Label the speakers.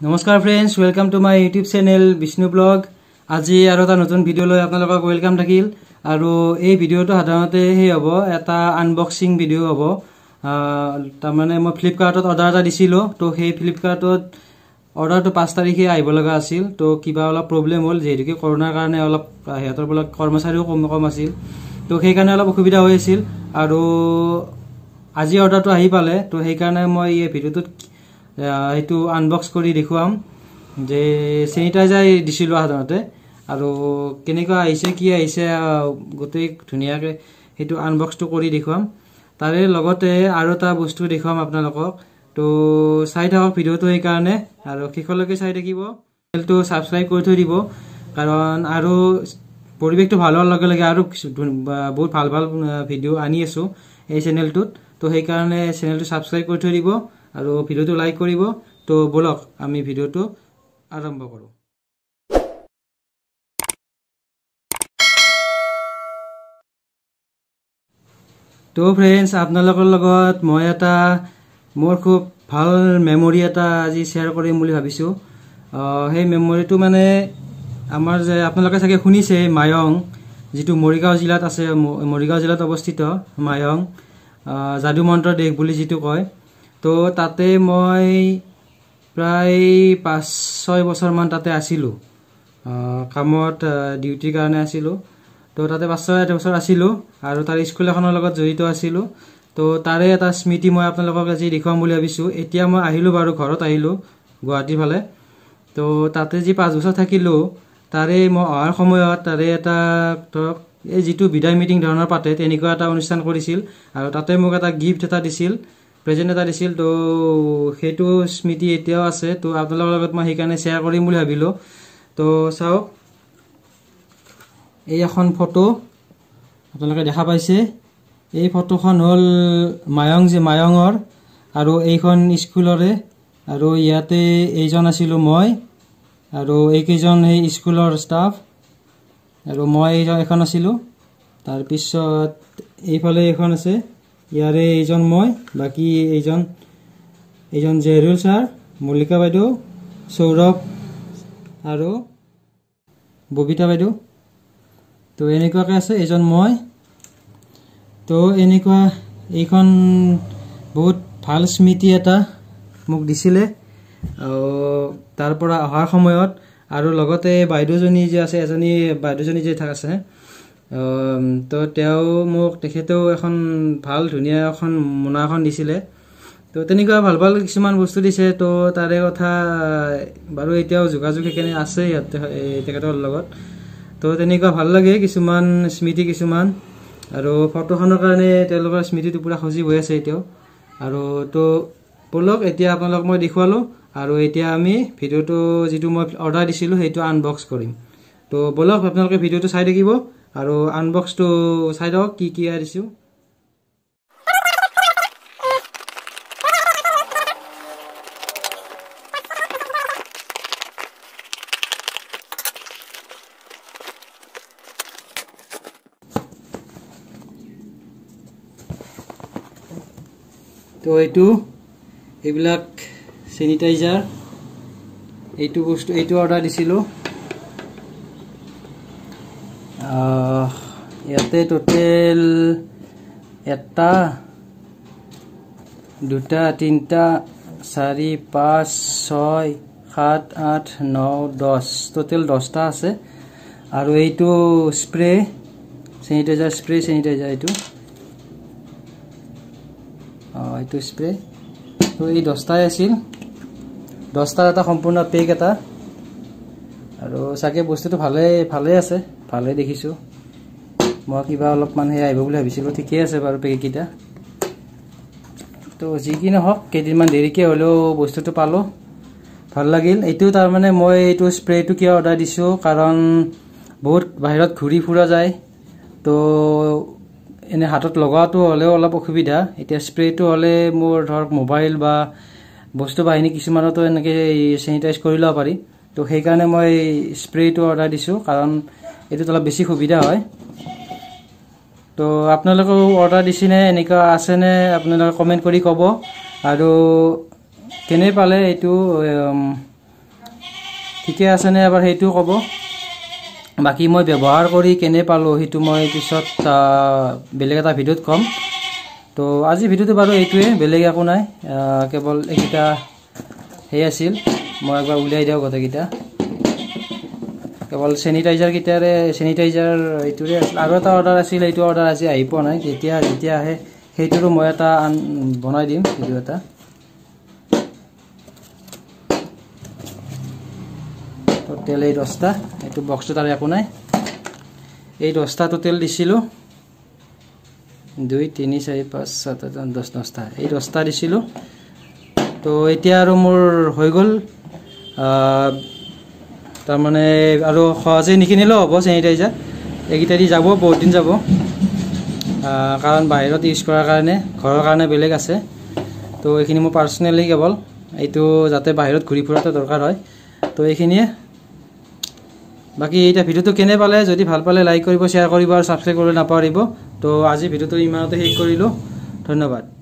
Speaker 1: নমস্কাৰ friends welcome to my YouTube channel Vishnu blog আজি আৰু এটা নতুন ভিডিঅ' লৈ আপোনালোকক ৱেলকাম থাকিল। আৰু এই ভিডিঅ'টো সাধাৰণতে সেই হ'ব এটা আনবক্সিং ভিডিঅ' হ'ব। তাৰমানে মই ফ্লিপকাৰ্টত অৰ্ডাৰ এটা দিছিলোঁ তো সেই ফ্লিপকাৰ্টত অৰ্ডাৰটো পাঁচ তাৰিখে আহিব লগা আছিল। তো কিবা অলপ প্ৰব্লেম হ'ল যিহেতুকে কৰোণাৰ কাৰণে অলপ সিহঁতৰ বোলে কৰ্মচাৰীও কম কম আছিল। তো সেইকাৰণে অলপ অসুবিধা হৈ আছিল। আৰু আজি অৰ্ডাৰটো আহি পালে তো সেইকাৰণে মই এই ভিডিঅ'টোত সেইটো আনবক্স কৰি দেখুৱাম। যে চেনিটাইজাৰ দিছিলোঁ সাধাৰণতে। আৰু কেনেকুৱা আহিছে কি আহিছে গোটেই ধুনীয়াকৈ সেইটো আনবক্সটো কৰি দেখুৱাম। তাৰে লগতে আৰু এটা বস্তু দেখুৱাম আপোনালোকক। তো চাই থাকক ভিডিঅ'টো সেইকাৰণে। আৰু শেষলৈকে চাই থাকিব। চেনেলটো ছাবস্ক্ৰাইব কৰি থৈ দিব। কাৰণ আৰু পৰিৱেশটো ভাল হোৱাৰ লগে লগে আৰু বহুত ভাল ভাল ভিডিঅ' আনি আছোঁ এই চেনেলটোত। তো সেইকাৰণে চেনেলটো ছাবস্ক্ৰাইব কৰি থৈ দিব। আৰু ভিডিঅ'টো লাইক কৰিব। তো ব'লক আমি ভিডিঅ'টো আৰম্ভ কৰোঁ। তো ফ্ৰেণ্ডছ আপোনালোকৰ লগত মই এটা মোৰ খুব ভাল মেমৰি এটা আজি শ্বেয়াৰ কৰিম বুলি ভাবিছোঁ। সেই মেমৰিটো মানে আমাৰ যে আপোনালোকে চাগে শুনিছে মায়ং যিটো মৰিগাঁও জিলাত আছে মৰিগাঁও জিলাত অৱস্থিত মায়ং যাদু মন্ত্ৰ দেশ বুলি যিটো কয়। তো তাতে মই প্ৰায় পাঁচ ছয় বছৰমান তাতে আছিলোঁ। কামত ডিউটিৰ কাৰণে আছিলোঁ। তো তাতে পাঁচ ছয় আঠ বছৰ আছিলোঁ আৰু তাৰ স্কুল এখনৰ লগত জড়িত আছিলোঁ। তো তাৰে এটা স্মৃতি মই আপোনালোকক আজি দেখুৱাম বুলি ভাবিছোঁ। এতিয়া মই আহিলোঁ বাৰু ঘৰত আহিলোঁ গুৱাহাটীৰ ফালে। তো তাতে যি পাঁচ বছৰ থাকিলোঁ তাৰে মই অহাৰ সময়ত তাৰে এটা ধৰক এই যিটো বিদায় মিটিং ধৰণৰ পাতে তেনেকুৱা এটা অনুষ্ঠান কৰিছিল আৰু তাতে মোক এটা গিফ্ট এটা দিছিল। প্ৰেজেণ্ট এটা দিছিল তো সেইটো স্মৃতি এতিয়াও আছে তো আপোনালোকৰ লগত মই সেইকাৰণে শ্বেয়াৰ কৰিম বুলি ভাবিলোঁ। তো চাওক এই এখন ফটো আপোনালোকে দেখা পাইছে। এই ফটোখন হ'ল মায়ং যে মায়ঙৰ আৰু এইখন স্কুলৰে আৰু ইয়াতে এইজন আছিলোঁ মই আৰু এইকেইজন সেই স্কুলৰ ষ্টাফ আৰু মই এইজন এখন আছিলোঁ। তাৰপিছত এইফালে এইখন আছে। ইয়াৰে এইজন মই বাকী এইজন এইজন জেহৰুল ছাৰ মল্লিকা বাইদেউ সৌৰভ আৰু ববিতা বাইদেউ। তো এনেকুৱাকৈ আছে এইজন মই। তো এনেকুৱা এইখন বহুত ভাল স্মৃতি এটা মোক দিছিলে। তাৰ পৰা অহাৰ সময়ত আৰু লগতে বাইদেউজনী যে আছে এজনী বাইদেউজনী যে আছে তো তেওঁ মোক তেখেতেও এখন ভাল ধুনীয়া এখন মোনা এখন দিছিলে। তো তেনেকুৱা ভাল ভাল কিছুমান বস্তু দিছে। তো তাৰে কথা বাৰু এতিয়াও যোগাযোগ সেইকাৰণে আছে তেখেতৰ লগত। তো তেনেকুৱা ভাল লাগে কিছুমান স্মৃতি কিছুমান। আৰু ফটোখনৰ কাৰণে তেওঁলোকৰ স্মৃতিটো পূৰা সজীৱ হৈ আছে এতিয়াও। আৰু তো ব'লক এতিয়া আপোনালোকক মই দেখুৱালোঁ। আৰু এতিয়া আমি ভিডিঅ'টো যিটো মই অৰ্ডাৰ দিছিলোঁ সেইটো আনবক্স কৰিম। তো ব'লক আপোনালোকে ভিডিঅ'টো চাই থাকিব। আৰু আনবক্সটো চাই থাকক কি কি দিছোঁ। তো এইটো এইবিলাক চেনিটাইজাৰ এইটো বস্তু এইটো অৰ্ডাৰ দিছিলোঁ। ইয়াতে টোটেল এটা দুটা তিনিটা চাৰি পাঁচ ছয় সাত আঠ ন দহ। টোটেল দহটা আছে। আৰু এইটো স্প্ৰে চেনিটাইজাৰ স্প্ৰে চেনিটাইজাৰ এইটো। অঁ এইটো স্প্ৰে এই দহটাই আছিল। দহটাৰ এটা সম্পূৰ্ণ পেক এটা। আৰু চাগে বস্তুটো ভালে ভালেই আছে ভালেই দেখিছোঁ। মই কিবা অলপমান সেই আহিব বুলি ভাবিছিলোঁ ঠিকেই আছে বাৰু পেকেটকেইটা। তো যি কি নহওক কেইদিনমান দেৰিকৈ হ'লেও বস্তুটো পালোঁ। ভাল লাগিল। এইটো তাৰমানে মই এইটো স্প্ৰেটো কিয় অৰ্ডাৰ দিছোঁ কাৰণ বহুত বাহিৰত ঘূৰি ফুৰা যায়। তো এনে হাতত লগোৱাটো হ'লেও অলপ অসুবিধা। এতিয়া স্প্ৰেটো হ'লে মোৰ ধৰক মোবাইল বা বস্তু বাহিনী কিছুমানতো এনেকৈ চেনিটাইজ কৰি ল'ব পাৰি। তো সেইকাৰণে মই স্প্ৰেটো অৰ্ডাৰ দিছোঁ কাৰণ এইটোত অলপ বেছি সুবিধা হয়। তো আপোনালোকেও অৰ্ডাৰ দিছেনে এনেকুৱা আছেনে আপোনালোকে কমেণ্ট কৰি ক'ব। আৰু কেনে পালে এইটো ঠিকে আছেনে এবাৰ সেইটোও ক'ব। বাকী মই ব্যৱহাৰ কৰি কেনে পালোঁ সেইটো মই পিছত বেলেগ এটা ভিডিঅ'ত ক'ম। তো আজি ভিডিঅ'টো বাৰু এইটোৱে বেলেগ একো নাই। কেৱল এইকেইটা সেই আছিল। মই একবাৰ উলিয়াই দিওঁ গোটেইকেইটা কেৱল চেনিটাইজাৰকেইটাৰে চেনিটাইজাৰ এইটোৰে আছিল। আৰু এটা অৰ্ডাৰ আছিল এইটো অৰ্ডাৰ আজি আহি পোৱা নাই। যেতিয়া যেতিয়া আহে সেইটোৰো মই এটা আন বনাই দিম ভিডিঅ' এটা। টোটেল এই দহটা এইটো বক্সটোত আৰু একো নাই। এই দহটা টোটেল দিছিলোঁ। দুই তিনি চাৰি পাঁচ আঠ দহ দহটা। এই দহটা দিছিলোঁ। তো এতিয়া আৰু মোৰ হৈ গ'ল। তাৰমানে আৰু সহজে নিকিনিলেও হ'ব চেনিটাইজাৰ। এইকেইটা দি যাব বহুত দিন যাব কাৰণ বাহিৰত ইউজ কৰাৰ কাৰণে ঘৰৰ কাৰণে বেলেগ আছে। তো এইখিনি মোৰ পাৰ্চনেলি কেৱল এইটো যাতে বাহিৰত ঘূৰি ফুৰাটো দৰকাৰ হয়। তো এইখিনিয়ে। বাকী এতিয়া ভিডিঅ'টো কেনে পালে যদি ভাল পালে লাইক কৰিব শ্বেয়াৰ কৰিব আৰু ছাবস্ক্ৰাইব কৰিব নাপাহৰিব। তো আজি ভিডিঅ'টো ইমানতে শেষ কৰিলোঁ। ধন্যবাদ।